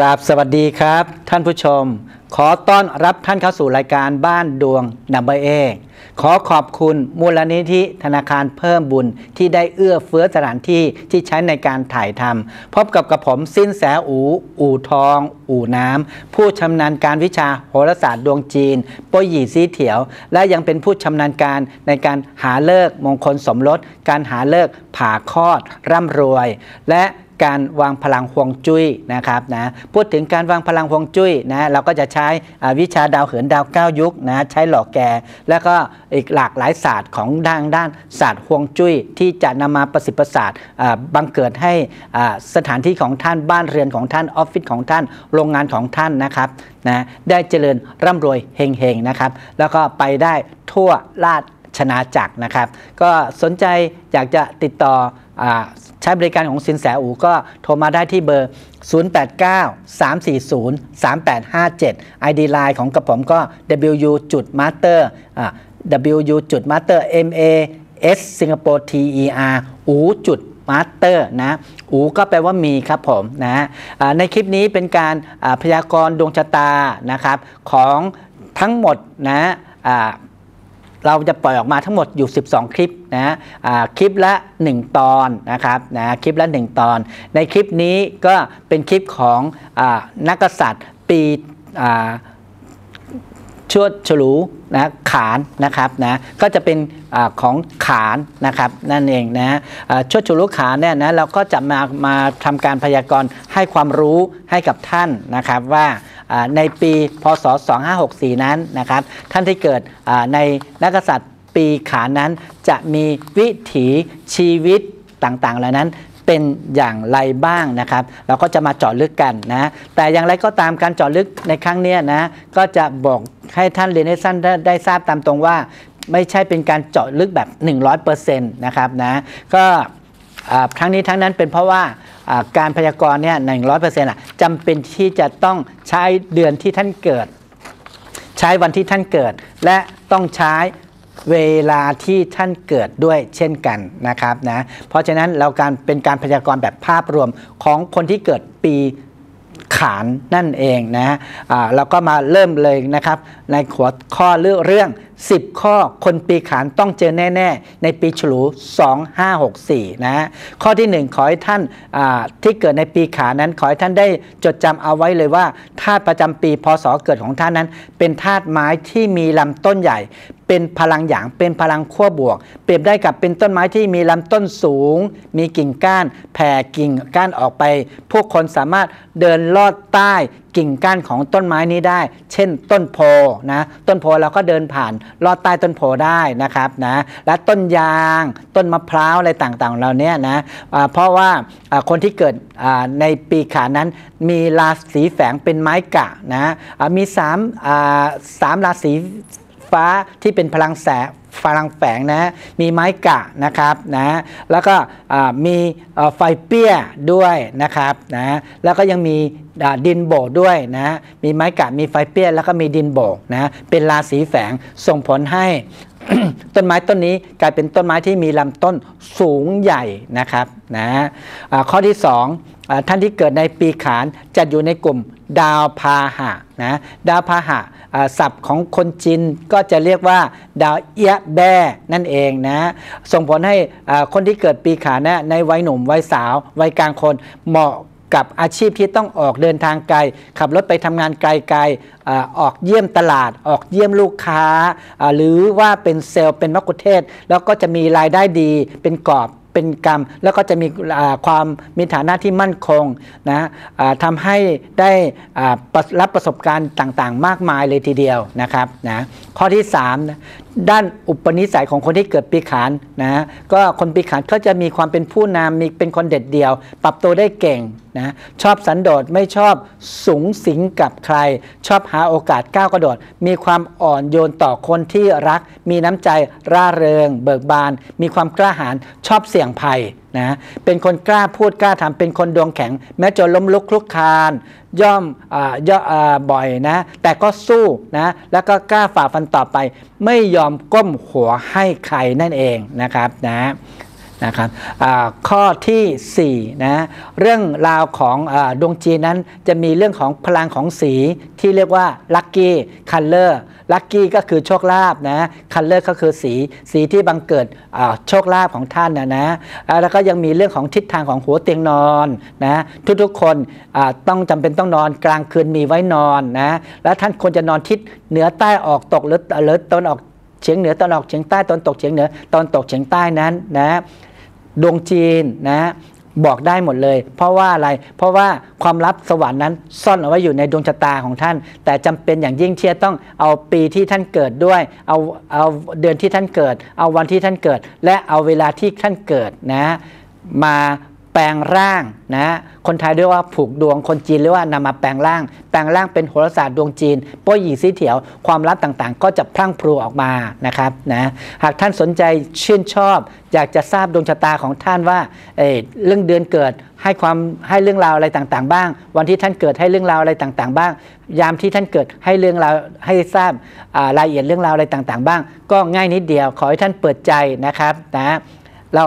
ราบสวัสดีครับ ท่านผู้ชม ขอต้อนรับท่านเข้าสู่รายการบ้านดวงนัมเบอร์เอขอขอบคุณมูลนิธิธนาคารเพิ่มบุญที่ได้เอื้อเฟื้อสถานที่ที่ใช้ในการถ่ายทำพบกับกระผมสิ้นแสอู อู่ทอง อู่น้ำ ผู้ชำนาญการวิชาโหราศาสตร์ดวงจีนปยหยีซีเถียว และยังเป็นผู้ชำนาญการในการหาเลิกมงคลสมรส การหาเลิกผ่าคลอดร่ำรวย และ การวางพลังฮวงจุ้ยนะครับนะพูดถึงการวางพลังฮวงจุ้ยนะเราก็จะใช้วิชาดาวเหินดาวเก้ายุคนะใช้หลอกแก แล้วก็อีกหลากหลายศาสตร์ของด้านด้านศาสตร์ฮวงจุ้ย ที่จะนำมาประสิทธิ์ประสาทบังเกิดให้สถานที่ของท่านบ้านเรือนของท่านออฟฟิศของท่านโรงงานของท่านนะครับนะได้เจริญร่ำรวยเฮงๆนะครับแล้วก็ไปได้ทั่วราด ชนาจักรนะครับ ก็สนใจอยากจะติดต่ออใช้บริการของสินแสอูก็โทรมาได้ที่เบอร์ 089 340 3857 ID Line ของกระผมก็ WU จุด Master อ่า WU จุด Master M A S Singapore T E R อูจุดมาสเตอร์นะอูก็แปลว่ามีครับผมนะในคลิปนี้เป็นการพยากรณ์ดวงชะตานะครับของทั้งหมดนะ เราจะปล่อยออกมาทั้งหมดอยู่ 12 คลิปนะอ่าคลิปละ 1 ตอนนะครับนะคลิปละ 1 ตอน ในคลิปนี้ก็เป็นคลิปของอนักกษัตริย์ปีชวดฉลูนะขานนะครับนะก็จะเป็นอของขานนะครับนั่นเองนะชวดฉลูขานเนี่ยนะเราก็จะมามาทำการพยากรณ์ให้ความรู้ให้กับท่านนะครับว่า ในปีพศ 2564 นั้นนะครับท่านที่เกิดในนักษัตริย์ปีขานั้นจะมีวิถีชีวิตต่างๆเหล่านั้นเป็นอย่างไรบ้างนะครับ เราก็จะมาเจาะลึกกันนะแต่อย่างไรก็ตามการเจาะลึกในครั้งนี้นะก็จะบอกให้ท่านเรียนให้ท่านได้ได้ทราบตามตรงว่า ไม่ใช่เป็นการเจาะลึกแบบ 100%นะครับนะก็อ่าทั้งนี้ทั้งนั้นเป็นเพราะว่า การพยากรณ์เนี่ยหนึ่งร้อยเปอร์เซ็นต์จำเป็นที่จะต้องใช้เดือนที่ท่านเกิด ใช้วันที่ท่านเกิด และต้องใช้เวลาที่ท่านเกิดด้วยเช่นกันนะครับนะเพราะฉะนั้นเราการเป็นการพยากรณ์แบบภาพรวมของคนที่เกิดปีขานนั่นเองนะอ่าเราก็มาเริ่มเลยนะครับ ในหัวข้อเลืองเรื่อง 10 ข้อคนปีขานต้องเจอแน่ ๆ ในปีฉลู 2564 นะข้อที่ 1 ขอให้ท่านาที่เกิดในปีขานนั้น ขอให้ท่านได้จดจำเอาไว้เลยว่าธาตุประจำปีพศเกิดของท่านนั้น เป็นธาตุไม้ที่มีลำต้นใหญ่ เป็นพลังหยางเป็นพลังขั้วบวก เปรียบได้กับเป็นต้นไม้ที่มีลำต้นสูง มีกิ่งก้าน แผ่กิ่งก้านออกไป พวกคนสามารถเดินลอดใต้กิ่งก้านของต้นไม้นี้ได้ เช่นต้นโพนะต้นโพเราก็เดินผ่านลอดใต้ต้นโพได้นะครับนะและต้นยางต้นมะพร้าวอะไรต่างๆเราเนี้ยนะอ่าเพราะว่าคนที่เกิดในปีขานั้นมีราศีแฝงเป็นไม้กะนะมีสามสามราศีฟ้าที่เป็นพลังแสง พลังแฝงนะมีไม้กะนะครับนะแล้วก็มีไฟเปี้ยด้วยนะครับนะแล้วก็ยังมีดินโบกด้วยนะมีไม้กะมีไฟเปี้ยแล้วก็มีดินโบกนะเป็นราศีแฝงส่งผลให้ต้นไม้ต้นนี้กลายเป็นต้นไม้ที่มีลำต้นสูงใหญ่นะครับนะอ่าข้อที่สองท่านที่เกิดในปีขานจะอยู่ในกลุ่มดาวพาหะนะดาวพาหะ ศัพท์ของคนจีนก็จะเรียกว่า ดาวเอียแบนั่นเองนะส่งผลให้คนที่เกิดปีขานนะในวัยหนุ่มวัยสาว วัยกลางคนเหมาะกับอาชีพที่ต้องออกเดินทางไกล ขับรถไปทำงานไกลๆอออกเยี่ยมตลาด ออกเยี่ยมลูกค้า หรือว่าเป็นเซลล์เป็นมักคุเทศ แล้วก็จะมีรายได้ดีเป็นกอบ เป็นกรรม แล้วก็จะมีความมีฐานะที่มั่นคงนะอ่าทำให้ได้ระรับประสบการณ์ต่างๆ มากมายเลยทีเดียวนะครับนะข้อที่3นะด้านอุปนิสัยของคนที่เกิดปีขานนะก็คนปีขานเขาจะมีความเป็นผู้นำมีเป็นคนเด็ดเดี่ยว ปรับตัวได้เก่งนะชอบสันโดษไม่ชอบสูงสิงกับใคร ชอบหาโอกาสก้าวกระโดด มีความอ่อนโยนต่อคนที่รัก มีน้ำใจร่าเริง เบิกบาน มีความกล้าหาญชอบเสี่ยงภัย นะเป็นคนกล้าพูดกล้าทำเป็นคนดวงแข็ง แม้จะล้มลุกคลุกคลาน ย่อมอย่อบ่อยนะ แต่ก็สู้นะแล้วก็กล้าฝ่าฟันต่อไป ไม่ยอมก้มหัวให้ใครนั่นเองนะครับนะนะครับข้อทีสี่4นะเรื่องราวของอดวงจีนนั้นจะมีเรื่องของพลังของสีที่เรียกว่า lucky color lucky ก็คือโชคลาภนะคัลเลอร์ก็คือสีสีที่บังเกิดโชคลาภของท่านนะนะแล้วก็ยังมีเรื่องของทิศทางของหัวเตียงนอนนะทุกๆคนต้องจำเป็นต้องนอนกลางคืนมีไว้นอนนะแล้วท่านควรจะนอนทิศเหนือใต้ออกตกหรือหรือตนออกเฉียงเหนือตอนออกเฉียงใต้ตอนตกเฉียงเหนือตอนตกเฉียงใต้นั้นนะดวงจีนนะ บอกได้หมดเลย เพราะว่าอะไร เพราะว่าความลับสวรรค์นั้นซ่อนเอาไว้อยู่ในดวงชะตาของท่าน แต่จำเป็นอย่างยิ่งที่จะต้องเอาปีที่ท่านเกิดด้วย เอาเอาเดือนที่ท่านเกิด เอาวันที่ท่านเกิด และเอาเวลาที่ท่านเกิดนะ มา แปลงร่างนะคนไทยเรียกว่าผูกดวงคนจีนเรียกว่านำมาแปลงร่าง แปลงร่างเป็นโหราศาสตร์ดวงจีนป้อยหยีสีเถียวความลับต่างๆ ก็จะพลั่งพลูออกมานะครับนะหากท่านสนใจชื่นชอบ อยากจะทราบดวงชะตาของท่านว่าเอ่อเรื่องเดือนเกิดให้ความให้เรื่องราวอะไรต่างๆ บ้าง วันที่ท่านเกิดให้เรื่องราวอะไรต่างๆ บ้าง ยามที่ท่านเกิดให้เรื่องราวให้ทราบรายละเอียดเรื่องราวอะไรต่างๆ บ้าง ก็ง่ายนิดเดียวขอให้ท่านเปิดใจนะครับนะ เรา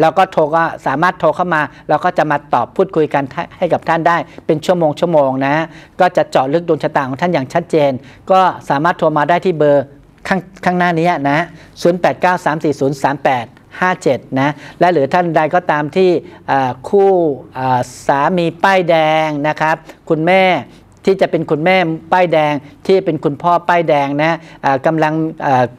เราก็โทรก็สามารถโทรเข้ามา เราก็จะมาตอบพูดคุยกันให้กับท่านได้ เป็นชั่วโมงชั่วโมงนะ ก็จะเจาะลึกดวงชะตาของท่านอย่างชัดเจน ก็สามารถโทรมาได้ที่เบอร์ข้างข้างหน้านี้นะ 08934038 57 นะ และหรือท่านใดก็ตามที่คู่สามีป้ายแดงนะครับ คุณแม่ ที่จะเป็นคุณแม่ป้ายแดง ที่เป็นคุณพ่อป้ายแดงนะกำลัง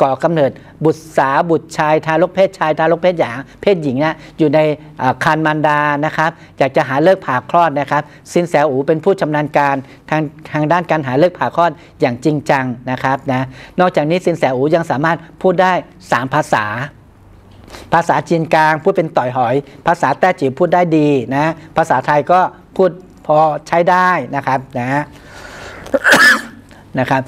ก่อกำเนิดบุตรสาวบุตรชายทารกเพศชายทารกเพศหญิงเพศหญิงนะอยู่ในอ่าร์มารดานะครับอยากจะหาเลิกผ่าคลอดนะครับสินแสอูเป็นผู้ชำนาญการทางทางด้านการหาเลิกผ่าคลอดอย่างจริงจังนะครับนะนอกจากนี้สินแสอูยังสามารถพูดได้ 3 ภาษาภาษาจีนกลางพูดเป็นต่อยหอย ภาษาแต้จิ๋วพูดได้ดีนะ ภาษาไทยก็พูด พอใช้ได้นะครับนะนะครับ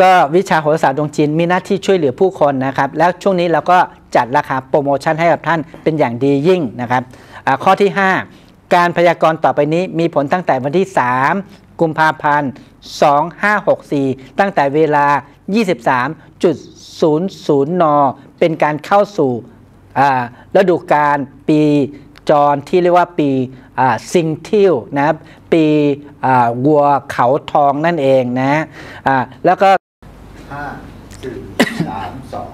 ก็วิชาโหราศาสตร์ดวงจีนมีหน้าที่ช่วยเหลือผู้คนนะครับ แล้วช่วงนี้เราก็จัดราคาโปรโมชั่นให้กับท่านเป็นอย่างดียิ่งนะครับข้อที่ 5 การพยากรณ์ต่อไปนี้มีผลตั้งแต่วันที่ 3 กุมภาพันธ์ 2564 ตั้งแต่เวลา 23.00 น เป็นการเข้าสู่ฤดูกาลปี จรที่เรียกว่าปีอ่าซิงทิวนะครับปีอ่าวัวเขาทองนั่นเองนะอ่าแล้วก็ห้าสี่สามสอง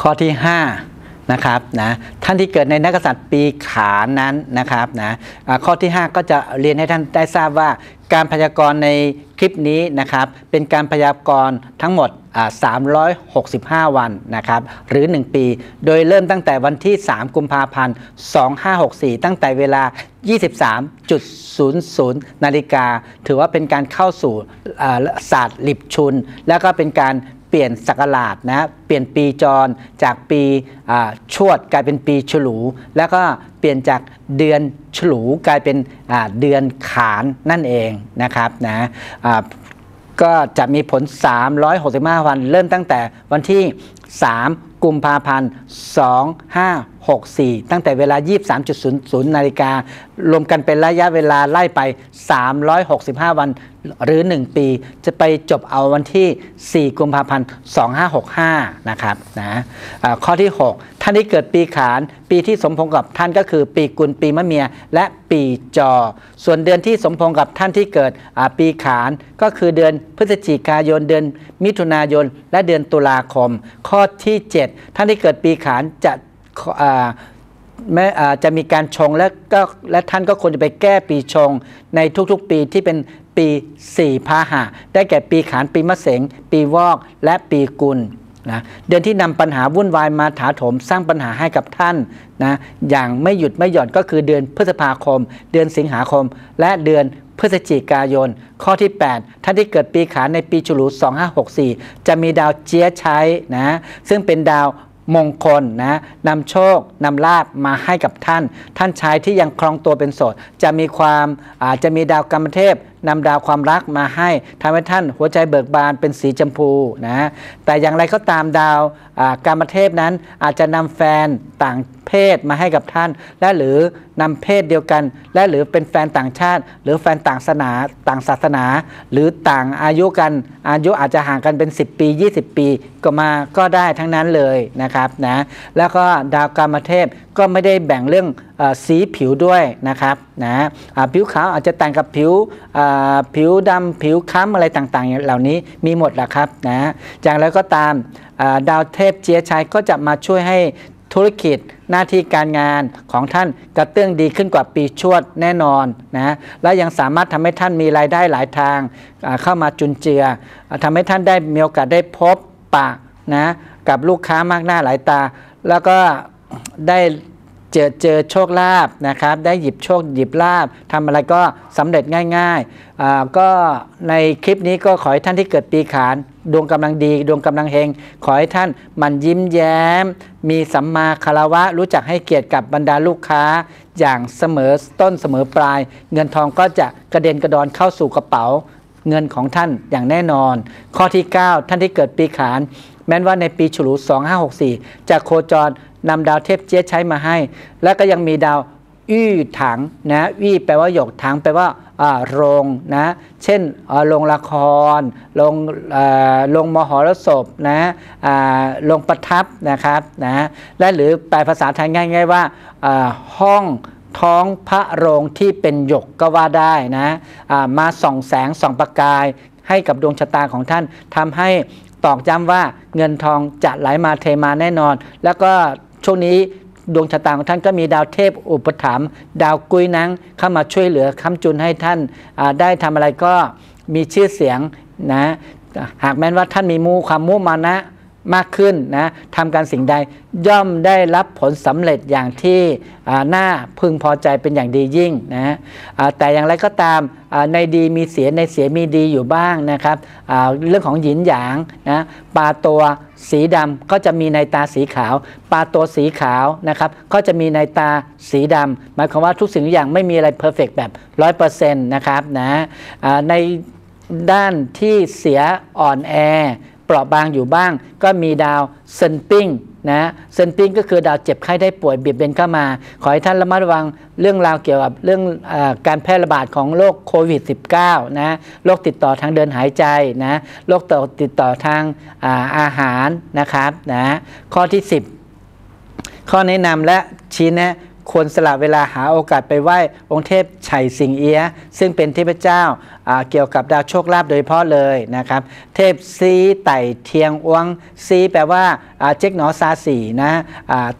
ข้อที่ 5 นะครับนะท่านที่เกิดในนักษัตริย์ปีขานนั้นนะครับนะข้อที่ 5 ก็จะเรียนให้ท่านได้ทราบว่า การพยากรณ์ในคลิปนี้นะครับ เป็นการพยากรณ์ทั้งหมด 365 วันนะครับ หรือ 1 ปี โดยเริ่มตั้งแต่วันที่ 3 กุมภาพันธ์ 2564 ตั้งแต่เวลา 23.00 นาฬิกา ถือว่าเป็นการเข้าสู่ศาสตร์ลิบชุน แล้วก็เป็นการ เปลี่ยนศักราชนะเปลี่ยนปีจรจากปีชวดกลายเป็นปีฉลู แล้วก็เปลี่ยนจากเดือนฉลูกลายเป็นเดือนขานนั่นเองนะครับนะก็จะมีผล 365 วัน เริ่มตั้งแต่วันที่ 3 กุมภาพันธ์ 2564 ตั้งแต่เวลา 23.00 นาฬิการวมกันเป็นระยะเวลาไล่ไป 365 วัน หรือ 1 ปี จะไปจบเอาวันที่ 4 กุมภาพันธ์ 2565 นะครับนะอ่าข้อที่ 6 ท่านที่เกิดปีขาน ปีที่สมพงษ์กับท่านก็คือปีกุลปีมะเมีย และปีจอ ส่วนเดือนที่สมพงษ์กับท่านที่เกิดปีขานก็คือเดือนพฤศจิกายนเดือนมิถุนายน และเดือนตุลาคม ข้อที่ 7 ท่านที่เกิดปีขานจะแม้จะมีการชงและก็และท่านก็ควรจะไปแก้ปีชงในทุกๆปีที่เป็น ปี 4 พาหะ ได้แก่ปีขานปีมะเสง ปีวอก และปีกุลนะเดือนที่นำปัญหาวุ่นวายมาถาโถมสร้างปัญหาให้กับท่านนะอย่างไม่หยุดไม่หย่อนก็คือเดือนพฤษภาคม เดือนสิงหาคม และเดือนพฤศจิกายน ข้อที่ 8 ท่านที่เกิดปีขานในปีฉลู 2564 จะมีดาวเจียใช้นะซึ่งเป็นดาวมงคลนะนำโชคนำลาบมาให้กับท่าน ท่านชายที่ยังครองตัวเป็นโสด จะมีความอาจจะมีดาวกรรมเทพนำดาวความรักมาให้ทำให้ท่านหัวใจเบิกบานเป็นสีชมพูนะ แต่อย่างไรก็ตามดาวการมเทพนั้นอาจจะนำแฟนต่างเพศมาให้กับท่าน และหรือนำเพศเดียวกัน และหรือเป็นแฟนต่างชาติ หรือแฟนต่างศาสนาต่างศาสนา หรือต่างอายุกันอายุอาจจะห่างกันเป็น 10 ปี 20 ปี ก็มาก็ได้ทั้งนั้นเลยนะครับนะแล้วก็ดาวกรรมเทพก็ไม่ได้แบ่งเรื่อง สีผิวด้วยนะครับนะผิวขาวอาจจะแต่งกับผิวผิวดำผิวค้ำอะไรต่างๆ เหล่านี้มีหมดแหละครับนะจากแล้วก็ตามดาวเทพเจียชัยก็จะมาช่วยให้ธุรกิจหน้าที่การงานของท่านกระเตื้องดีขึ้นกว่าปีชวดแน่นอนนะและยังสามารถทำให้ท่านมีรายได้หลายทางเข้ามาจุนเจืออ่าทำให้ท่านได้มีโอกาสได้พบปะนะกับลูกค้ามากหน้าหลายตา แล้วก็ได้ เจอเจอโชคลาภนะครับ ได้หยิบโชคหยิบลาภทำอะไรก็สำเร็จง่ายๆก็ในคลิปนี้ก็ขอให้ท่านที่เกิดปีขานดวงกำลังดี ดวงกำลังเฮงขอให้ท่านมันยิ้มแย้ม มีสัมมาคารวะ รู้จักให้เกียรติกับบรรดาลูกค้า อย่างเสมอต้นเสมอปลาย เงินทองก็จะกระเด็นกระดอนเข้าสู่กระเป๋า เงินของท่านอย่างแน่นอน ข้อที่ 9 ท่านที่เกิดปีขานแม้นว่าในปีฉลู 2564 จะโคจร นำดาวเทพเจี๊ยใช้มาให้ และก็ยังมีดาวอี้ถังนะอี้แปลว่าหยกถังแปลว่าโรงนะเช่นโรงละครโรงโรงมหรสพนะโรงประทับนะครับนะและหรือแปลภาษาไทยง่าย ๆ ว่าห้องท้องพระโรงที่เป็นหยกก็ว่าได้นะมาส่องแสงส่องประกาย ให้กับดวงชะตาของท่านทำให้ตอกย้ำว่าเงินทองจะไหลมาเทมาแน่นอน แล้วก็ ช่วงนี้ดวงชะตาของท่านก็มีดาวเทพอุปถัมภ์ดาวกุยนังเข้ามาช่วยเหลือค้ำจุนให้ท่านได้ทำอะไรก็มีชื่อเสียงนะหากแม้นว่าท่านมีมูความมุ่มานะ มากขึ้นนะทำการสิ่งใดย่อมได้รับผลสำเร็จอย่างที่น่าพึงพอใจเป็นอย่างดียิ่งนะแต่อย่างไรก็ตามในดีมีเสียในเสียมีดีอยู่บ้างนะครับเรื่องของหยินหยางนะปลาตัวสีดำก็จะมีในตาสีขาว ปลาตัวสีขาวนะครับก็จะมีในตาสีดำหมายความว่าทุกสิ่งทุกอย่างไม่มีอะไรเพอร์เฟกแบบร้อยเปอร์เซ็นต์นะครับนะในด้านที่เสียอ่อนแอ เปราะบางอยู่บ้าง ก็มีดาวเซนปิ้งนะเซนปิ้งก็คือดาวเจ็บไข้ได้ป่วยเบียดเบียนเข้ามา ขอให้ท่านระมัดระวังเรื่องราวเกี่ยวกับเรื่องอการแพร่ระบาดของโรคโควิด -19 นะโรคติดต่อทางเดินหายใจนะโรคติดต่อทางอาอาหารนะครับนะข้อที่ 10 ข้อแนะนำและชี้แนะ ควรสละเวลาหาโอกาสไปไหว้องค์เทพไฉสิงเอียะซึ่งเป็นเทพเจ้าเกี่ยวกับดาวโชคลาภโดยเฉพาะเลยนะครับ เทพซีไต่เทียงอวงซีแปลว่าเจ๊กหนอซาสีนะ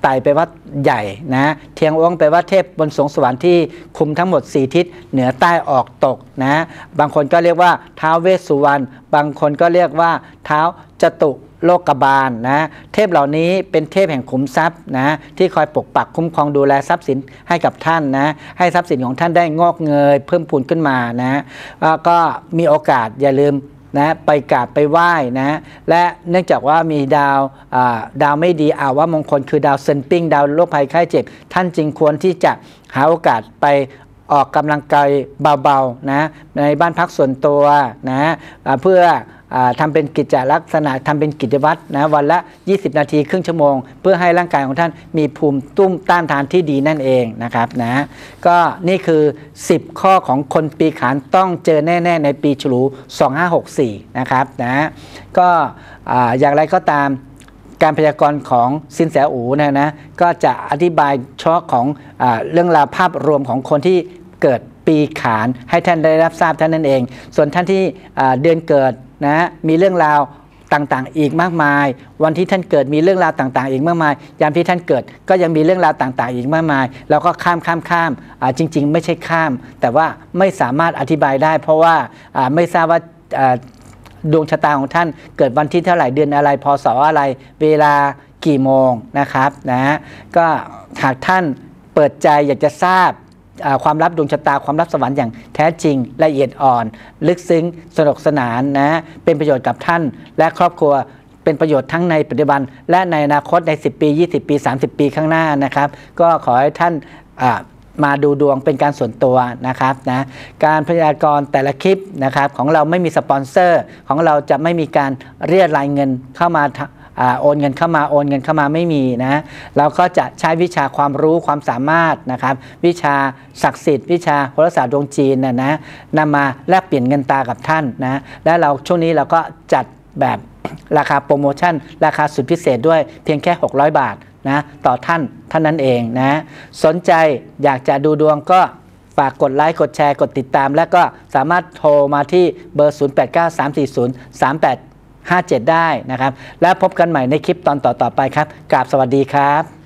ไต่แปลว่าใหญ่นะเทียงอวงแปลว่าเทพบนสวงสวรรค์ที่คุมทั้งหมด 4 ทิศเหนือใต้ออกตกนะบางคนก็เรียกว่าท้าวเวสสุวรรณบางคนก็เรียกว่าเท้าจตุ โลกบาลนะเทพเหล่านี้เป็นเทพแห่งขุมทรัพย์นะที่คอยปกปักคุ้มครองดูแลทรัพย์สินให้กับท่านนะให้ทรัพย์สินของท่านได้งอกเงย เพิ่มพูนขึ้นมานะแล้วก็มีโอกาสอย่าลืมนะไปกราบไปไหว้นะและเนื่องจากว่ามีดาวอ่าดาวไม่ดีอาว่ามงคลคือดาวเซนปิ้งดาวโรคภัยไข้เจ็บ ท่านจึงควรที่จะหาโอกาสไปออกกำลังกายเบาๆนะในบ้านพักส่วนตัวนะเพื่อ อ่าทำเป็นกิจลักษณะทำเป็นกิจวัตรนะวันละ 20 นาทีครึ่งชั่วโมง เพื่อให้ร่างกายของท่านมีภูมิตุ้มต้านทานที่ดีนั่นเองนะครับนะก็นี่คือ 10 ข้อของคนปีขานต้องเจอแน่ ๆ ในปีฉลู2564 นะครับนะก็อ่าอย่างไรก็ตามการพยากรณ์ของสินแสอูนะนะก็จะอธิบายเฉพาะของอเรื่องราวภาพรวมของคนที่เกิดปีขานให้ท่านได้รับทราบท่านั้นเอง ส่วนท่านที่เดือนเกิด นะมีเรื่องราวต่างๆ อีกมากมาย วันที่ท่านเกิดมีเรื่องราวต่าง ๆ อีกมากมาย ยามที่ท่านเกิดก็ยังมีเรื่องราวต่าง ๆ อีกมากมายเราก็ข้ามข้ามข้ามจริง ๆ ไม่ใช่ข้าม แต่ว่าไม่สามารถอธิบายได้ เพราะว่าไม่ทราบว่าดวงชะตาของท่านเกิดวันที่เท่าไหร่เดือนอะไรพศอะไร เวลากี่โมงนะครับนะก็หากท่านเปิดใจอยากจะทราบ ความลับดวงชะตาความลับสวรรค์อย่างแท้จริงละเอียดอ่อน ลึกซึ้งสนุกสนานนะเป็นประโยชน์กับท่าน และครอบครัวเป็นประโยชน์ทั้งในปัจจุบัน และในอนาคตใน 10 ปี 20 ปี 30 ปีข้างหน้านะครับ ก็ขอให้ท่านมาดูดวงเป็นการส่วนตัวนะครับนะการพยากรณ์แต่ละคลิปนะครับของเราไม่มีสปอนเซอร์ ของเราจะไม่มีการเรียกรายเงินเข้ามา โอนเงินเข้ามาโอนเงินเข้ามาไม่มีนะเราก็จะใช้วิชาความรู้ความสามารถนะครับ วิชาศักดิ์สิทธิ์วิชาโหราศาสตร์ดวงจีนนะนะนำมาแลกเปลี่ยนเงินตากับท่านนะและเราช่วงนี้เราก็จัดแบบราคาโปรโมชั่น ราคาสุดพิเศษด้วยเพียงแค่ 600 บาทนะต่อท่านท่านนั้นเองนะสนใจอยากจะดูดวงก็ฝากกดไลค์ กดแชร์ กดติดตาม และก็สามารถโทรมาที่เบอร์ 57 ได้นะครับ และพบกันใหม่ในคลิปตอนต่อๆไปครับกราบสวัสดีครับ